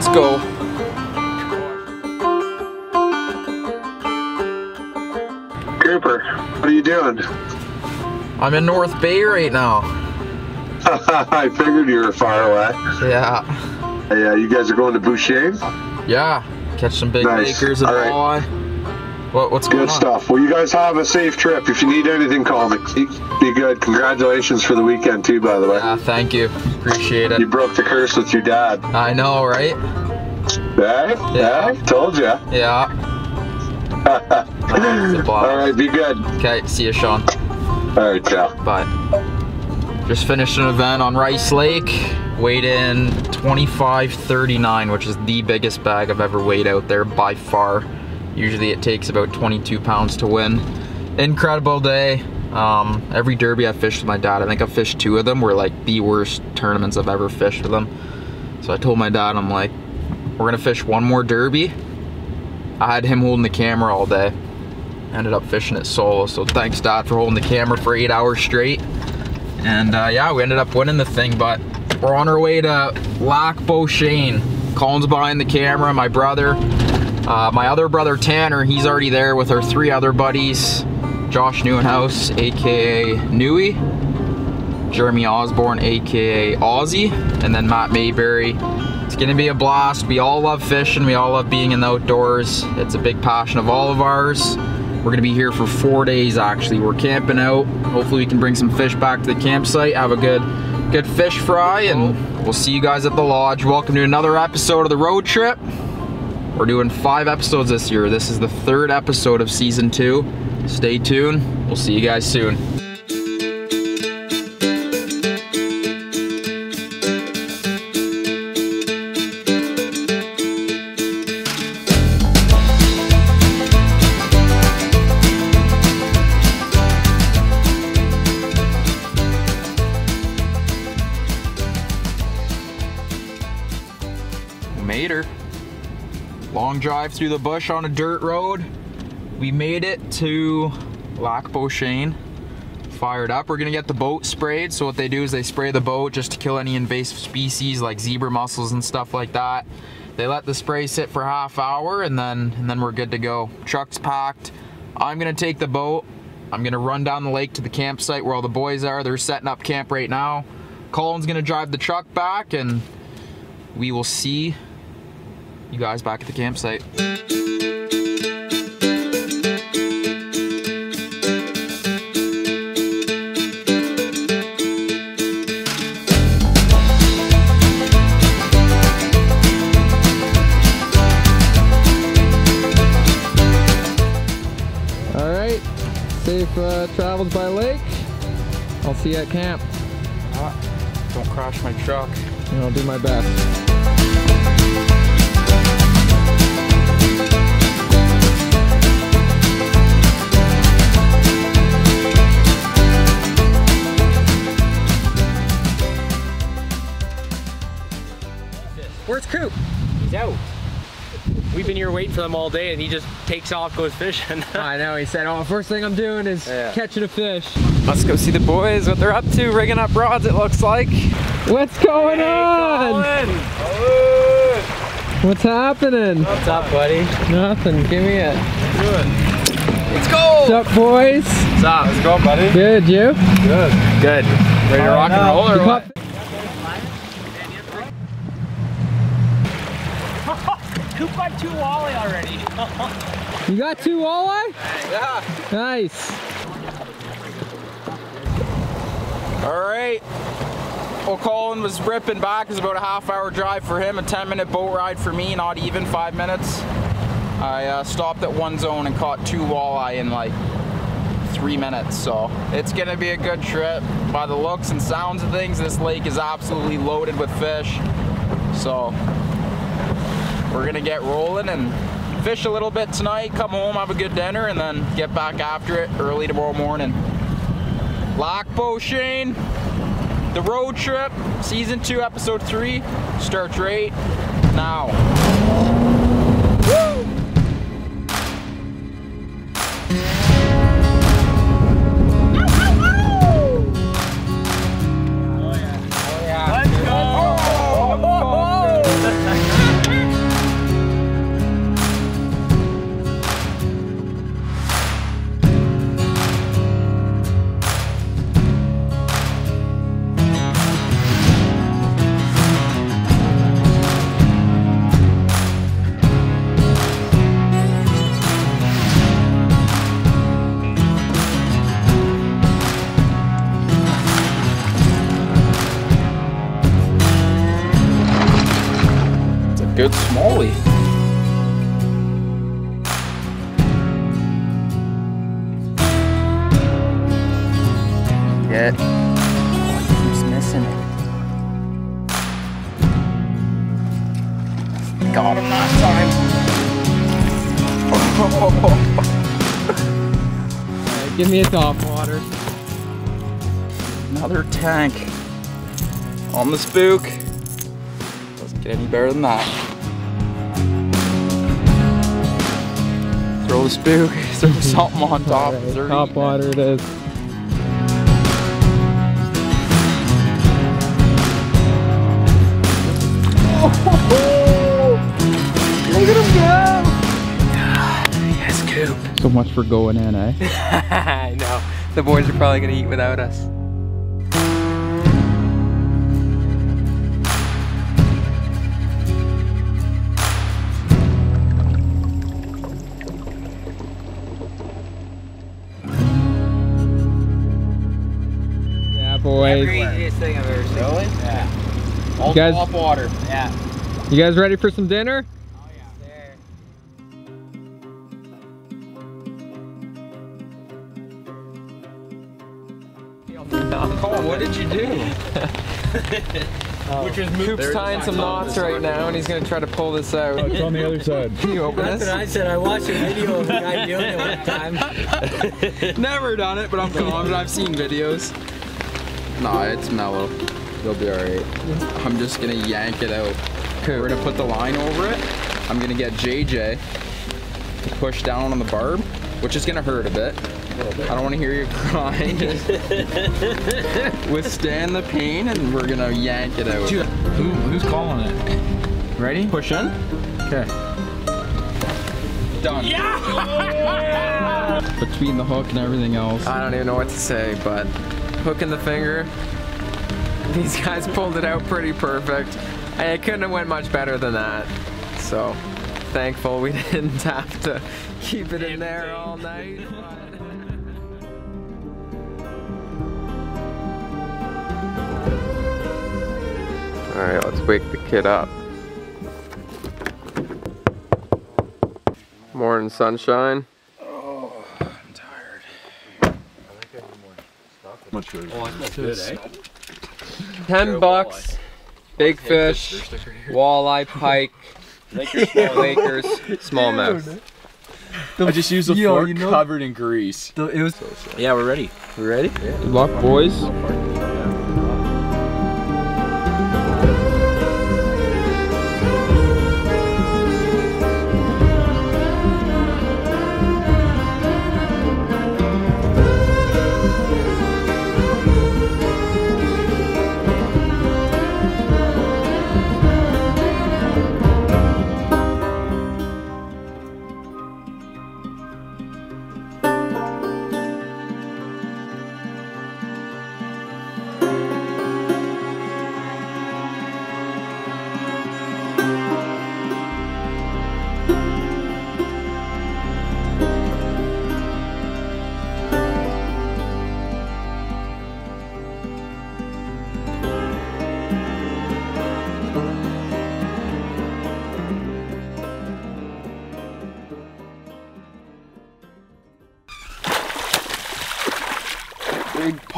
Let's go. Cooper, what are you doing? I'm in North Bay right now. I figured you were far away. Yeah. Yeah, uh, you guys are going to Boucher? Yeah. Catch some big Nice. makers and All right. walleye. What, what's going Good stuff. Well, you guys have a safe trip. If you need anything, call me. Be good. Congratulations for the weekend, too, by the way. Yeah, thank you. Appreciate it. You broke the curse with your dad. I know, right? Hey? Yeah. Hey? Told you. Yeah. All right, be good. Okay, see you, Sean. All right, ciao. Bye. Just finished an event on Rice Lake. Weighed in 25.39, which is the biggest bag I've ever weighed out there by far. Usually it takes about 22 pounds to win. Incredible day. Um, every derby I fished with my dad, I think I've fished two of them, were like the worst tournaments I've ever fished with them. So I told my dad, I'm like, we're gonna fish one more derby. I had him holding the camera all day. Ended up fishing it solo, so thanks dad for holding the camera for eight hours straight. And uh, yeah, we ended up winning the thing, but we're on our way to Lac Beauchene. Colin's behind the camera, my brother. Uh, my other brother Tanner, he's already there with our three other buddies. Josh Newenhouse, aka Newey. Jeremy Osborne, aka Aussie, and then Matt Mayberry. It's gonna be a blast. We all love fishing, we all love being in the outdoors. It's a big passion of all of ours. We're gonna be here for four days actually. We're camping out. Hopefully we can bring some fish back to the campsite, have a good good fish fry, and we'll see you guys at the lodge. Welcome to another episode of the road trip. We're doing five episodes this year. This is the third episode of season two. Stay tuned. We'll see you guys soon. Drive through the bush on a dirt road. We made it to Lac Beauchene. Fired up. We're gonna get the boat sprayed. So what they do is they spray the boat just to kill any invasive species like zebra mussels and stuff like that. They let the spray sit for half hour and then and then we're good to go. Truck's packed. I'm gonna take the boat. I'm gonna run down the lake to the campsite where all the boys are. They're setting up camp right now. Colin's gonna drive the truck back and we will see you guys back at the campsite. All right, safe uh, travels by lake. I'll see you at camp. don't crash my truck. And I'll do my best. Where's Coop? He's out. We've been here waiting for them all day and he just takes off, goes fishing. I know, he said, oh, first thing I'm doing is Yeah. catching a fish. Let's go see the boys, what they're up to, rigging up rods it looks like. What's going on? What's happening? What's up, buddy? Nothing, give me it. Let's go! What's up, boys? What's up? Let's go, buddy. Good, you? Good. Good. Ready to rock and roll or what? Coop got two walleye already. You got two walleye? Yeah. Nice. All right. Well, Colin was ripping back. It was about a half hour drive for him, a 10 minute boat ride for me, not even five minutes. I uh, stopped at one zone and caught two walleye in like three minutes. So it's gonna be a good trip. By the looks and sounds of things, this lake is absolutely loaded with fish. So we're gonna get rolling and fish a little bit tonight, come home, have a good dinner, and then get back after it early tomorrow morning. Lac Beauchene, the road trip, season two, episode three, starts right now. Time. Give me a top water. Another tank on the spook. Doesn't get any better than that. Throw the spook, throw something on top. Alright, They're top water it is. Look at him go! Yes, Coop. So much for going in, eh? I know. The boys are probably gonna eat without us. Yeah, boys. Craziest thing I've ever seen. Really? Yeah. All guys- top water. Yeah. You guys ready for some dinner? Cole, what did you do? Uh, which is Coop's tying some knots right now, and he's gonna try to pull this out. It's on the other side. Can you open That's what I said. I watched a video of a guy doing it one time. Never done it, but I'm confident. I've seen videos. Nah, it's mellow. You'll be alright. I'm just gonna yank it out. We're gonna put the line over it. I'm gonna get JJ to push down on the barb, which is gonna hurt a bit. I don't want to hear you crying. Withstand the pain, and we're gonna yank it out. Who, who's calling it? Ready? Push in. Okay. Done. Yeah! Between the hook and everything else. I don't even know what to say, but hook in the finger. These guys pulled it out pretty perfect. And it couldn't have went much better than that. So thankful we didn't have to keep it in there all night. All right, let's wake the kid up. Morning sunshine. Oh, tired. Much good. Ten bucks, big fish, walleye, pike, Lakers, smallmouth. I just used a Yo, fork you know- covered in grease. It was. Yeah, we're ready. You ready? Good luck, boys.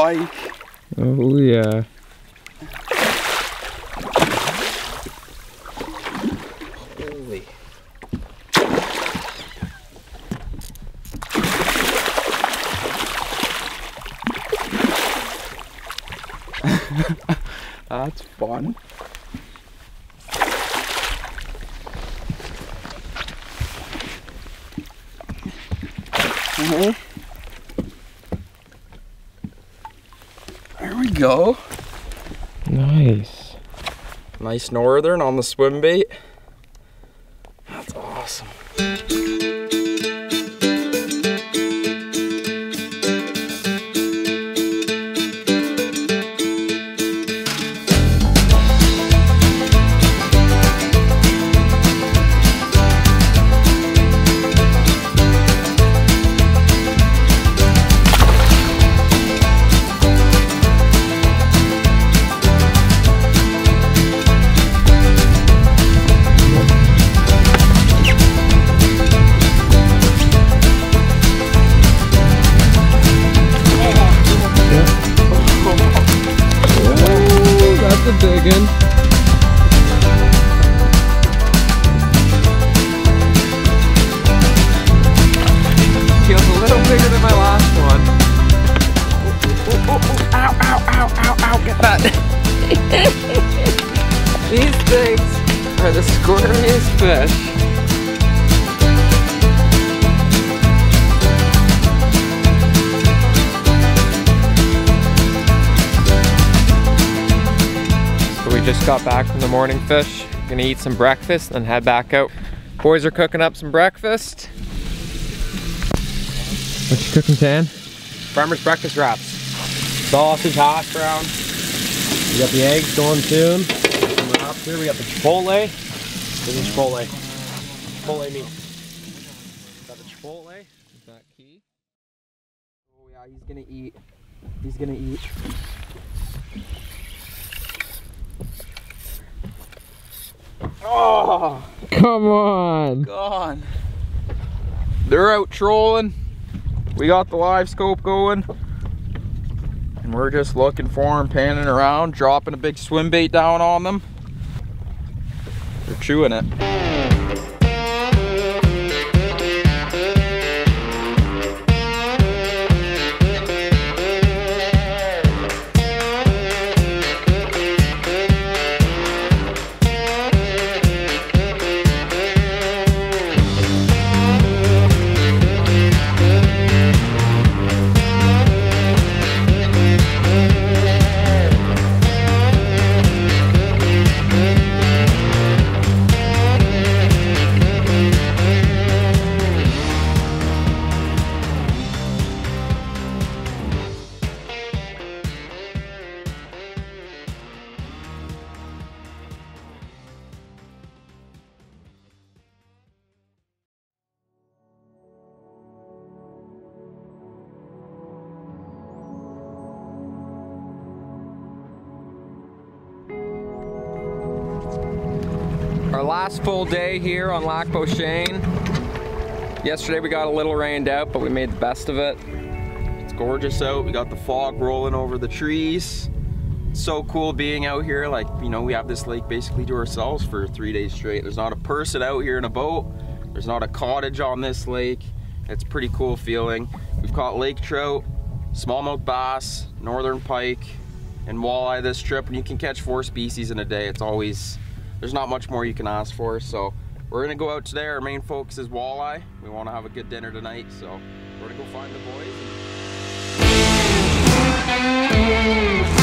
Pike. Oh yeah. Holy. That's fun. Okay. There we go. Nice. Nice northern on the swim bait. say? Feels a little bigger than my last one. Ow, ow, ow, ow, ow, get that. These things are the squirmiest fish. Just got back from the morning fish. Gonna eat some breakfast and head back out. Boys are cooking up some breakfast. What you cooking, Tan? Farmer's breakfast wraps. Sausage, hash brown. We got the eggs going soon. Coming up here, we got the chipotle. This is chipotle. Chipotle meat. Got the chipotle. Is that key? Oh yeah, he's gonna eat. He's gonna eat. Oh, come on. Gone. They're out trolling. We got the live scope going. And we're just looking for them, panning around, dropping a big swim bait down on them. They're chewing it. Last full day here on Lac Beauchene. Yesterday we got a little rained out, but we made the best of it. It's gorgeous out. We got the fog rolling over the trees. So cool being out here. Like, you know, we have this lake basically to ourselves for three days straight. There's not a person out here in a boat. There's not a cottage on this lake. It's pretty cool feeling. We've caught lake trout, smallmouth bass, northern pike, and walleye this trip. And you can catch four species in a day. It's always, there's not much more you can ask for. So we're gonna go out today. Our main focus is walleye. We wanna have a good dinner tonight. So we're gonna go find the boys.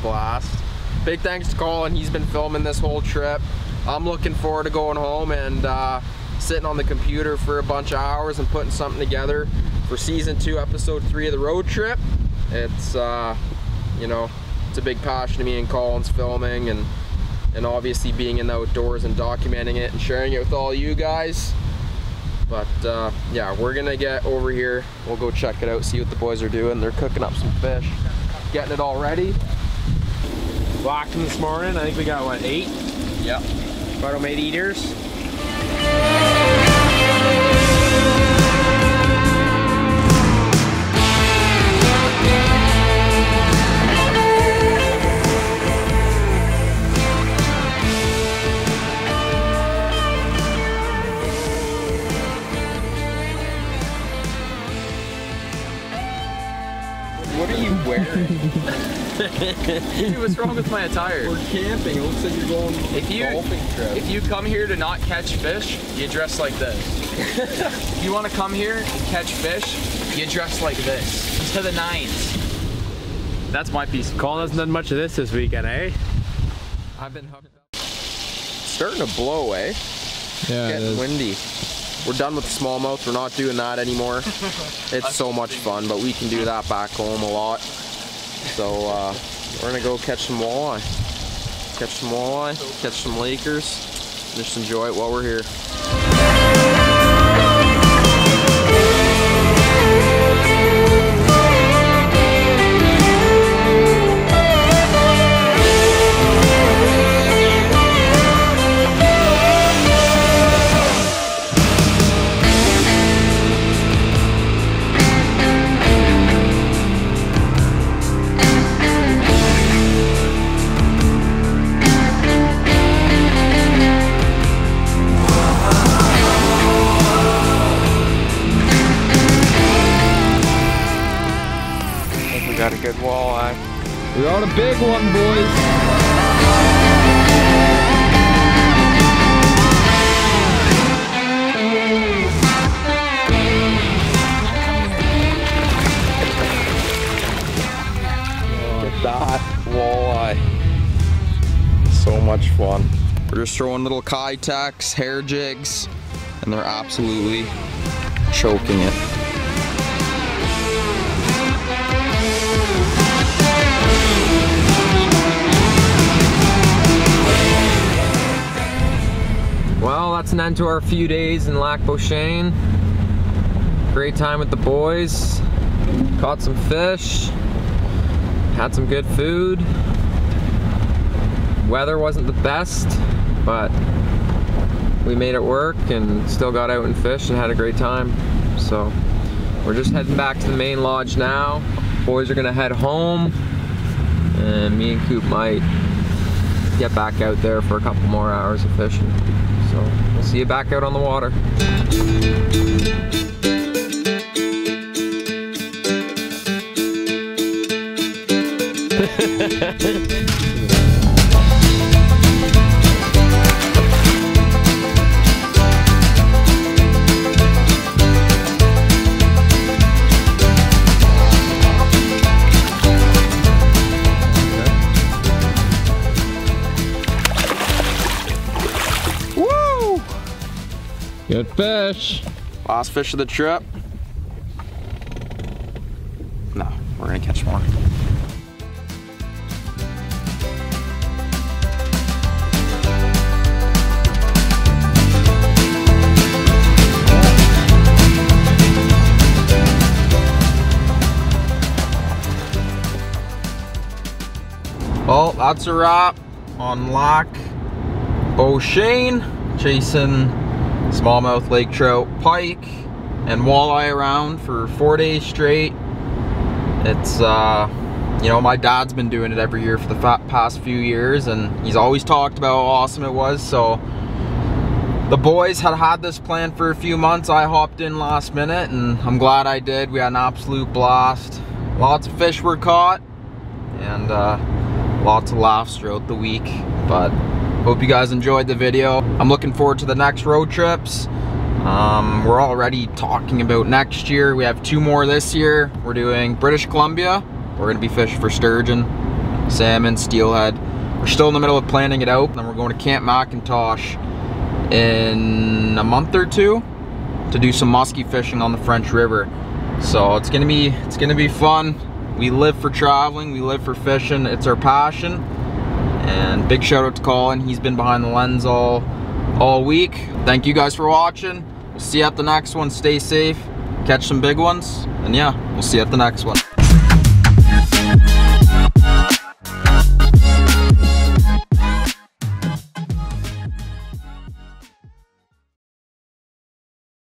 Blast. Big thanks to Colin, he's been filming this whole trip. I'm looking forward to going home and uh, sitting on the computer for a bunch of hours and putting something together for season two, episode three of the road trip. It's, uh, you know, it's a big passion to me and Colin's filming and, and obviously being in the outdoors and documenting it and sharing it with all you guys. But uh, yeah, we're gonna get over here. We'll go check it out, see what the boys are doing. They're cooking up some fish, getting it all ready. Locked them this morning. I think we got what eight Yep. Photomate eaters. What are you wearing? Dude, what's wrong with my attire? We're camping. It looks like you're going If you golfing trip. if you come here to not catch fish, you dress like this. if you want to come here and catch fish, you dress like this to the nines. That's my piece. Colin hasn't done much of this this weekend, eh? I've been hooked up. Starting to blow, eh? Yeah, it Getting is. windy. We're done with the smallmouth. We're not doing that anymore. It's so much fun, but we can do that back home a lot. So uh, we're gonna go catch some walleye. Catch some walleye, catch some Lakers. Just enjoy it while we're here. So much fun. We're just throwing little Keitechs, hair jigs, and they're absolutely choking it. Well, that's an end to our few days in Lac Beauchene. Great time with the boys. Caught some fish. Had some good food. Weather wasn't the best, but we made it work and still got out and fished and had a great time. So we're just heading back to the main lodge now. Boys are gonna head home and me and Coop might get back out there for a couple more hours of fishing. So we'll see you back out on the water. Good fish. Last fish of the trip. No, we're gonna catch more. Well, that's a wrap on Lac Beauchene, chasing smallmouth lake trout, pike, and walleye around for four days straight. It's, uh, you know, my dad's been doing it every year for the past few years, and he's always talked about how awesome it was. So the boys had had this plan for a few months. I hopped in last minute, and I'm glad I did. We had an absolute blast. Lots of fish were caught, and uh, lots of laughs throughout the week. But hope you guys enjoyed the video. I'm looking forward to the next road trips. Um, we're already talking about next year. We have two more this year. We're doing British Columbia. We're gonna be fishing for sturgeon, salmon, steelhead. We're still in the middle of planning it out. Then we're going to Camp Macintosh in a month or two to do some muskie fishing on the French River. So it's gonna be it's gonna be fun. We live for traveling, we live for fishing. It's our passion. And big shout out to Colin. He's been behind the lens all all week. Thank you guys for watching. We'll see you at the next one. Stay safe, catch some big ones, and yeah, we'll see you at the next one.